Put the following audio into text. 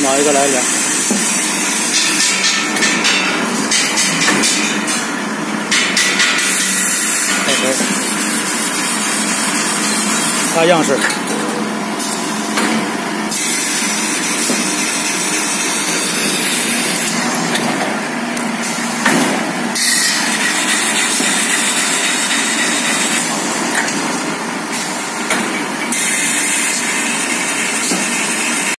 拿一个来量，看样式。